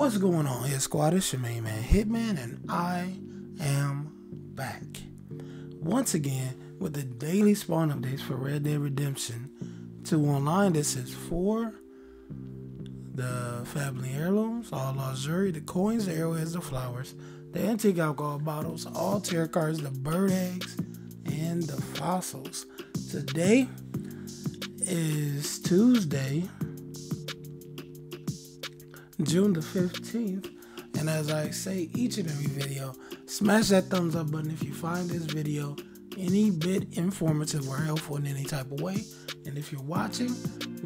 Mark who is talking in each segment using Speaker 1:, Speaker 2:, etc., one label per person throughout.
Speaker 1: What's going on here, squad? It's your main man, Hitman, and I am back. Once again with the daily spawn updates for Red Dead Redemption 2 Online. This is for the family heirlooms, all luxury, the coins, the arrowheads, the flowers, the antique alcohol bottles, all tarot cards, the bird eggs, and the fossils. Today is Tuesday, June the 15th. And as I say each and every video, smash that thumbs up button if you find this video any bit informative or helpful in any type of way. And if you're watching,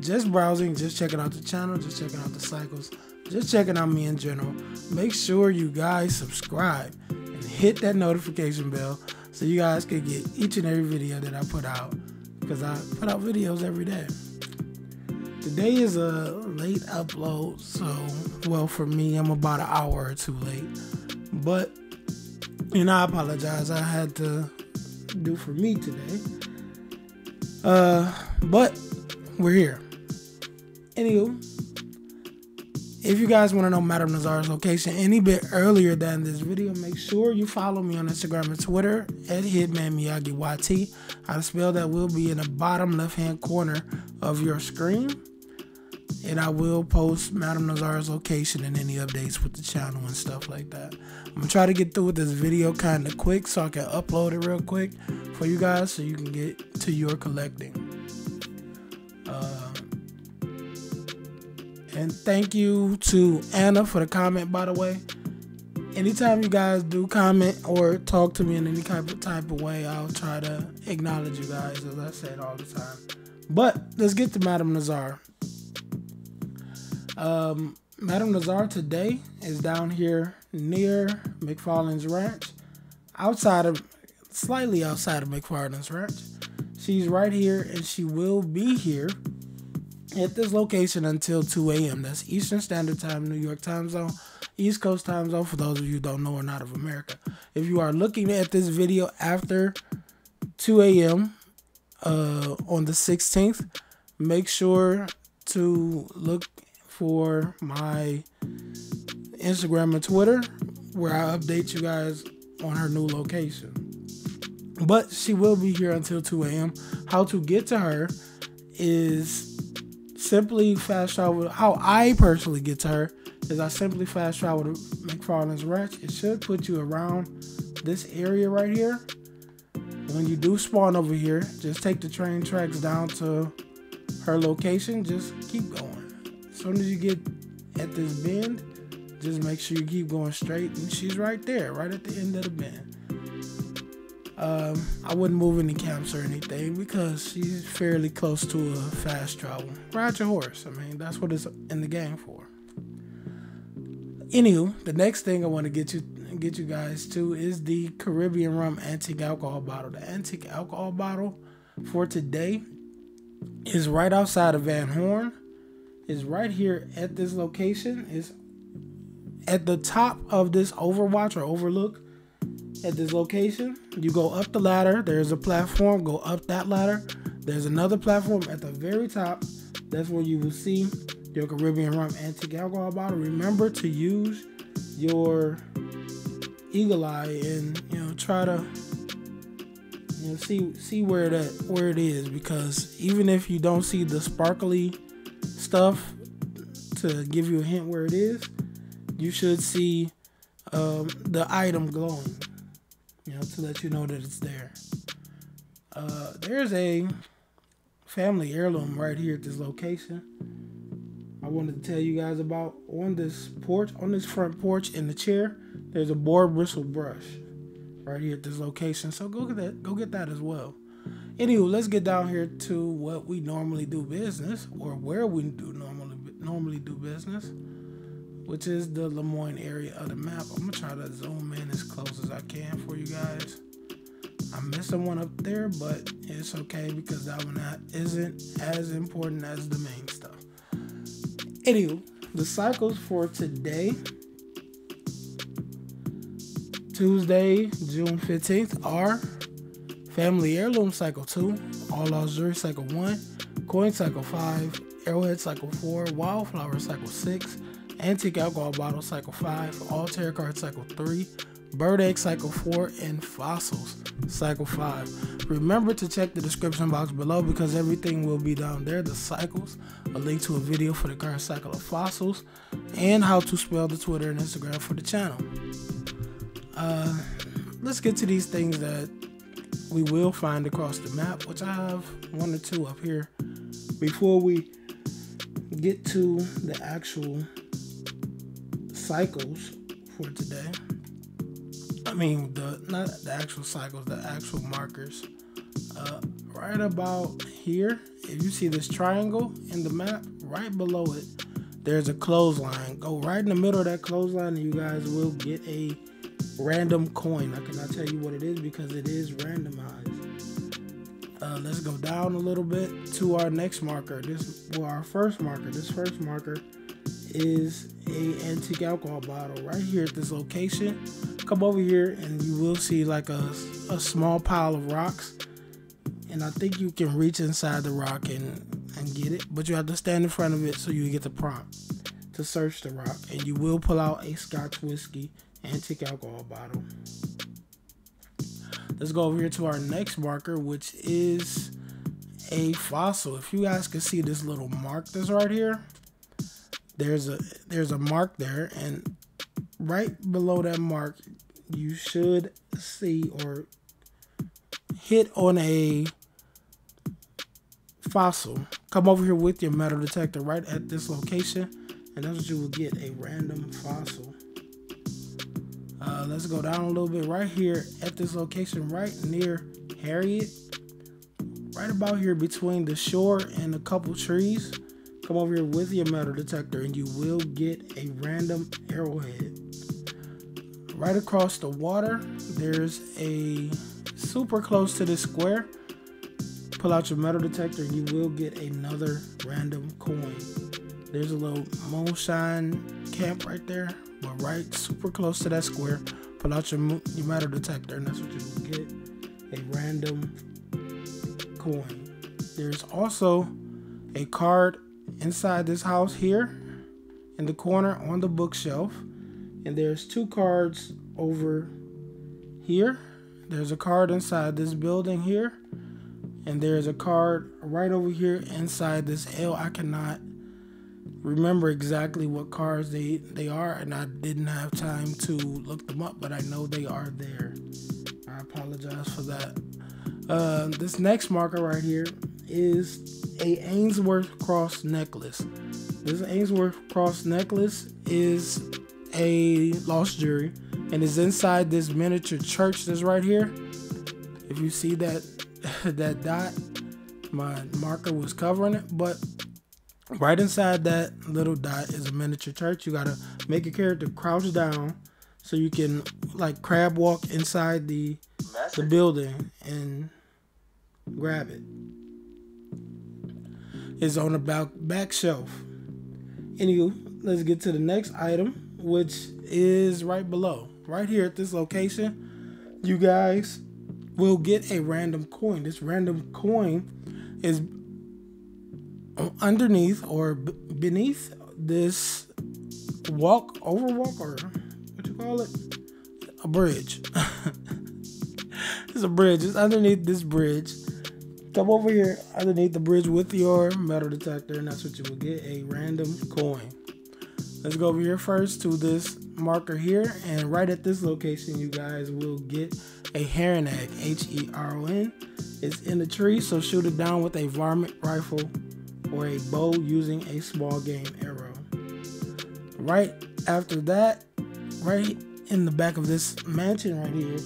Speaker 1: just browsing, just checking out the channel, just checking out the cycles, just checking out me in general, make sure you guys subscribe and hit that notification bell so you guys can get each and every video that I put out because I put out videos every day. Today is a late upload, so well for me, I'm about an hour or two late. But and I apologize. I had to do for me today. Uh, but we're here. Anywho, if you guys want to know Madame Nazar's location any bit earlier than this video, make sure you follow me on Instagram and Twitter at Hitman Miyagii YT. Spell that will be in the bottom left hand corner of your screen and I will post Madame Nazar's location and any updates with the channel and stuff like that. I'm gonna try to get through with this video kind of quick so I can upload it real quick for you guys so you can get to your collecting. Uh, and thank you to Anna for the comment, by the way. Anytime you guys do comment or talk to me in any type of type of way, I'll try to acknowledge you guys, as I said all the time. But let's get to Madame Nazar. Um, Madame Nazar today is down here near McFarland's Ranch, outside of, slightly outside of McFarland's Ranch. She's right here and she will be here at this location until 2 a.m. That's Eastern Standard Time, New York time zone, East Coast time zone for those of you who don't know or not of America. If you are looking at this video after 2 a.m. Uh, on the 16th, make sure to look for my Instagram and Twitter, where I update you guys on her new location. But she will be here until 2 a.m. How to get to her is simply fast travel. How I personally get to her is I simply fast travel to McFarland's Ranch. It should put you around this area right here. When you do spawn over here, just take the train tracks down to her location. Just keep going soon as you get at this bend, just make sure you keep going straight. And she's right there, right at the end of the bend. Um, I wouldn't move any camps or anything because she's fairly close to a fast travel. Ride your horse. I mean, that's what it's in the game for. Anywho, the next thing I want to get you get you guys to is the Caribbean rum antique alcohol bottle. The antique alcohol bottle for today is right outside of Van Horn is right here at this location. Is at the top of this overwatch or overlook at this location. You go up the ladder. There's a platform. Go up that ladder. There's another platform at the very top. That's where you will see your Caribbean rum antique alcohol bottle. Remember to use your eagle eye and you know try to you know see see where that where it is because even if you don't see the sparkly stuff to give you a hint where it is, you should see um, the item glowing, you know, to let you know that it's there. Uh, there's a family heirloom right here at this location. I wanted to tell you guys about on this porch, on this front porch in the chair. There's a boar bristle brush right here at this location. So go get that. Go get that as well. Anywho, let's get down here to what we normally do business, or where we do normally normally do business, which is the Lemoyne area of the map. I'm gonna try to zoom in as close as I can for you guys. I'm missing one up there, but it's okay because that one isn't as important as the main stuff. Anywho, the cycles for today, Tuesday, June 15th, are Family Heirloom Cycle 2, All Luxury Cycle 1, Coin Cycle 5, Arrowhead Cycle 4, Wildflower Cycle 6, Antique Alcohol Bottle Cycle 5, All Tarot Card Cycle 3, Bird Egg Cycle 4, and Fossils Cycle 5. Remember to check the description box below because everything will be down there. The cycles, a link to a video for the current cycle of fossils, and how to spell the Twitter and Instagram for the channel. Uh, let's get to these things that we will find across the map, which I have one or two up here. Before we get to the actual cycles for today, I mean the not the actual cycles, the actual markers. Uh, right about here, if you see this triangle in the map, right below it, there's a clothesline. Go right in the middle of that clothesline, and you guys will get a random coin. I cannot tell you what it is because it is randomized. Uh, let's go down a little bit to our next marker. This well, our first marker. This first marker is a antique alcohol bottle right here at this location. Come over here and you will see like a, a small pile of rocks. And I think you can reach inside the rock and, and get it, but you have to stand in front of it so you get the prompt to search the rock. And you will pull out a Scotch whiskey antique alcohol bottle. Let's go over here to our next marker, which is a fossil. If you guys can see this little mark that's right here, there's a there's a mark there, and right below that mark, you should see or hit on a fossil. Come over here with your metal detector right at this location, and that's what you will get a random fossil. Uh, let's go down a little bit right here at this location, right near Harriet. Right about here between the shore and a couple trees. Come over here with your metal detector and you will get a random arrowhead. Right across the water, there's a super close to this square. Pull out your metal detector and you will get another random coin. There's a little moonshine camp right there right super close to that square. Pull out your, your metal detector, and that's what you get a random coin. There's also a card inside this house here in the corner on the bookshelf, and there's two cards over here. There's a card inside this building here, and there's a card right over here inside this L. I cannot remember exactly what cars they they are, and I didn't have time to look them up, but I know they are there. I apologize for that. Uh, this next marker right here is a Ainsworth cross necklace. This Ainsworth cross necklace is a lost jewelry and is inside this miniature church that's right here. If you see that that dot, my marker was covering it, but Right inside that little dot is a miniature church. You gotta make your character crouch down so you can like crab walk inside the the building and grab it. It's on the back back shelf. Anywho, let's get to the next item, which is right below. Right here at this location, you guys will get a random coin. This random coin is underneath or b- beneath this walk over walk or what you call it? A bridge. It's a bridge. It's underneath this bridge. Come over here underneath the bridge with your metal detector and that's what you will get a random coin. Let's go over here first to this marker here and right at this location you guys will get a heron egg h-e-r-o-n it's in the tree so shoot it down with a varmint rifle or a bow using a small game arrow. Right after that, right in the back of this mansion right here,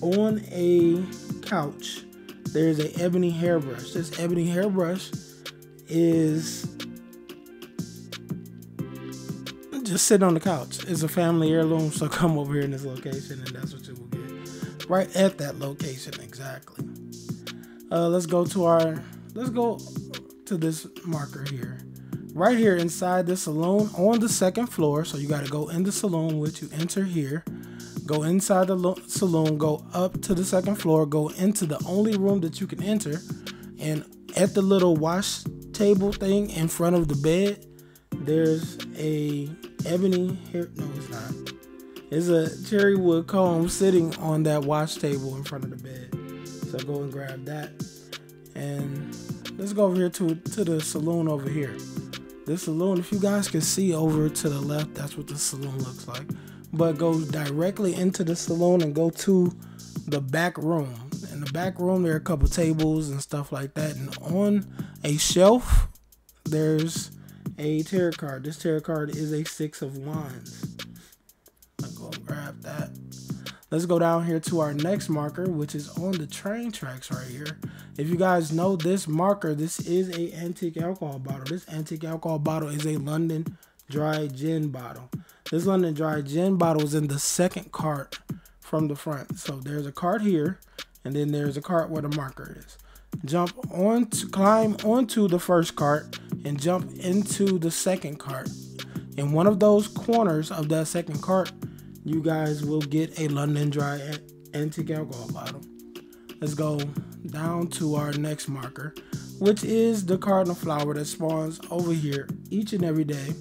Speaker 1: on a couch, there's a ebony hairbrush. This ebony hairbrush is just sitting on the couch. It's a family heirloom, so come over here in this location, and that's what you will get. Right at that location, exactly. Uh, let's go to our. Let's go to this marker here. Right here inside the saloon on the second floor. So you got to go in the saloon, which you enter here. Go inside the lo- saloon, go up to the second floor, go into the only room that you can enter. And at the little wash table thing in front of the bed, There's a ebony here. No, it's not. It's a cherry wood comb sitting on that wash table in front of the bed. So go and grab that. And let's go over here to to the saloon over here. This saloon, if you guys can see over to the left, that's what the saloon looks like. But go directly into the saloon and go to the back room. In the back room, there are a couple tables and stuff like that. And on a shelf, there's a tarot card. This tarot card is a six of wands. Let's go down here to our next marker, which is on the train tracks right here. If you guys know this marker, this is a antique alcohol bottle. This antique alcohol bottle is a London dry gin bottle. This London dry gin bottle is in the second cart from the front. So there's a cart here, and then there's a cart where the marker is. Jump on to climb onto the first cart and jump into the second cart. In one of those corners of that second cart, you guys will get a London dry antique alcohol bottle. Let's go down to our next marker, which is the cardinal flower that spawns over here each and every day.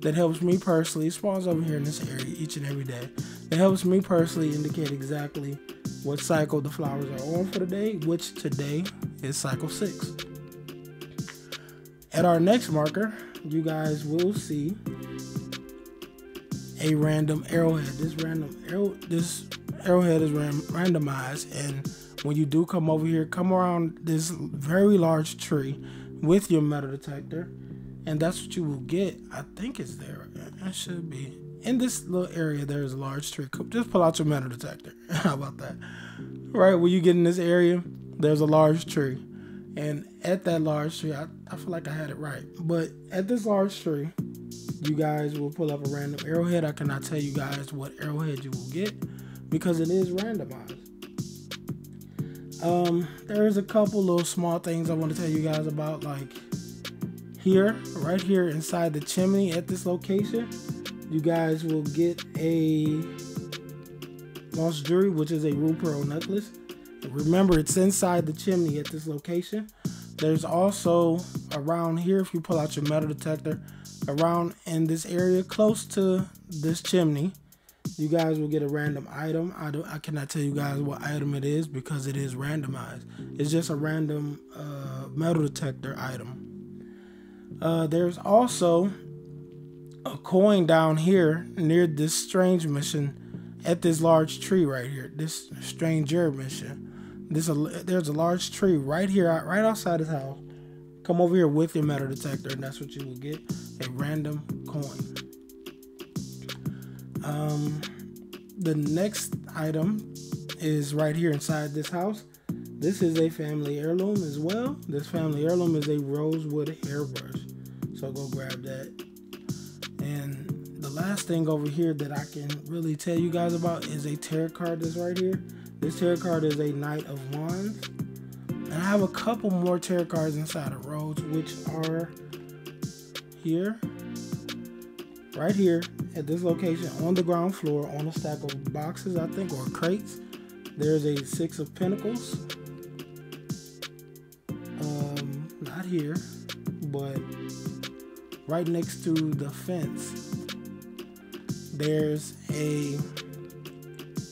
Speaker 1: That helps me personally, spawns over here in this area each and every day. That helps me personally indicate exactly what cycle the flowers are on for the day, which today is cycle six. At our next marker, you guys will see a random arrowhead. This random arrow, this arrowhead is ram- randomized, and when you do come over here, come around this very large tree with your metal detector, and that's what you will get. I think it's there. It should be in this little area. There's a large tree. Just pull out your metal detector. How about that? Right when you get in this area, there's a large tree, and at that large tree, I, I feel like I had it right, but at this large tree, you guys will pull up a random arrowhead. I cannot tell you guys what arrowhead you will get because it is randomized. Um, there's a couple little small things I want to tell you guys about, like here, right here inside the chimney at this location, you guys will get a lost jewelry, which is a pearl necklace. remember, it's inside the chimney at this location. There's also around here, if you pull out your metal detector, around in this area close to this chimney, you guys will get a random item. I do I cannot tell you guys what item it is because it is randomized. It's just a random uh, metal detector item. Uh, there's also a coin down here near this strange mission at this large tree right here. This stranger mission. This a, there's a large tree right here, right outside his house. Come over here with your metal detector, and that's what you will get a random coin. Um, the next item is right here inside this house. This is a family heirloom as well. This family heirloom is a rosewood hairbrush. So go grab that. And the last thing over here that I can really tell you guys about is a tarot card that's right here. This tarot card is a Knight of Wands. And I have a couple more tarot cards inside of Rhodes, which are here right here at this location on the ground floor on a stack of boxes, I think, or crates. There's a Six of Pentacles. Um, not here, but right next to the fence, there's a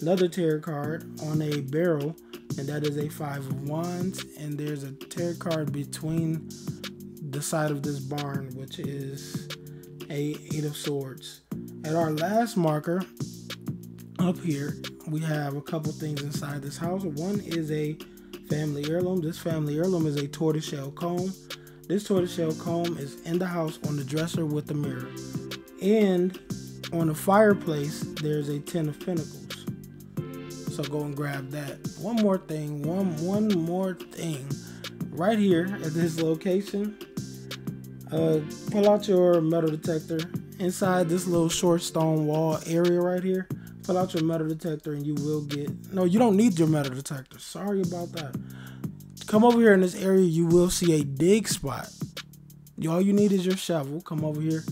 Speaker 1: another tarot card on a barrel, and that is a Five of Wands. And there's a tarot card between the side of this barn, which is a Eight of Swords. At our last marker up here, we have a couple things inside this house. One is a family heirloom. This family heirloom is a tortoiseshell comb. This tortoiseshell comb is in the house on the dresser with the mirror. And on the fireplace, there's a Ten of Pentacles. So go and grab that. One more thing, one one more thing. Right here at this location, uh, pull out your metal detector inside this little short stone wall area right here. Pull out your metal detector and you will get. No, you don't need your metal detector. Sorry about that. Come over here in this area, you will see a dig spot. All you need is your shovel. Come over here.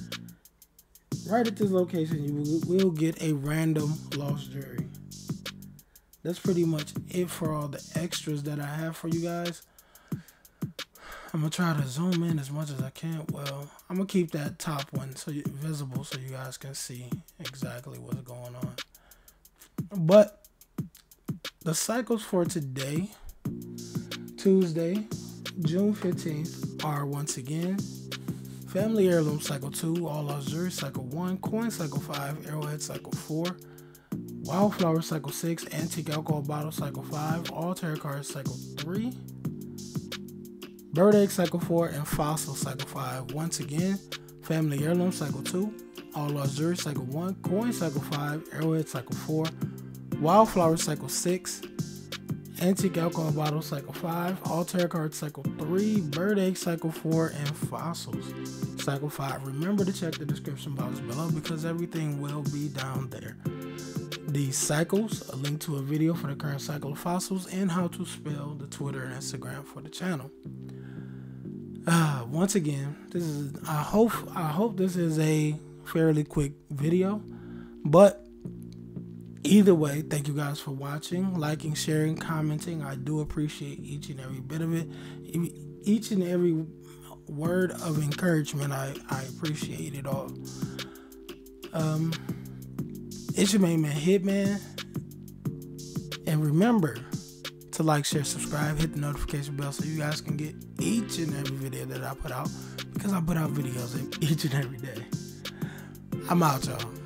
Speaker 1: Right at this location, you will get a random lost jewelry. That's pretty much it for all the extras that I have for you guys. I'm gonna try to zoom in as much as I can. Well, I'm gonna keep that top one so you, visible so you guys can see exactly what's going on. But the cycles for today, Tuesday, June 15th, are once again Family Heirloom Cycle 2, All Azure Cycle 1, Coin Cycle 5, Arrowhead Cycle 4, Wildflower Cycle 6, Antique Alcohol Bottle Cycle 5, All Tarot Cards Cycle 3, Bird Egg Cycle 4, and Fossil Cycle 5. Once again, Family Heirloom Cycle 2, All Azure Cycle 1, Coin Cycle 5, Arrowhead Cycle 4, Wildflower Cycle 6, Antique Alcohol Bottle Cycle 5, All Tarot Card Cycle 3, Bird Egg Cycle 4, and Fossils Cycle 5. Remember to check the description box below because everything will be down there. These cycles, a link to a video for the current cycle of fossils, and how to spell the Twitter and Instagram for the channel. Uh, once again, this is I hope I hope this is a fairly quick video, but Either way, thank you guys for watching, liking, sharing, commenting. I do appreciate each and every bit of it. Each and every word of encouragement, I, I appreciate it all. Um, it's your main man, Hitman. And remember to like, share, subscribe, hit the notification bell so you guys can get each and every video that I put out because I put out videos each and every day. I'm out, y'all.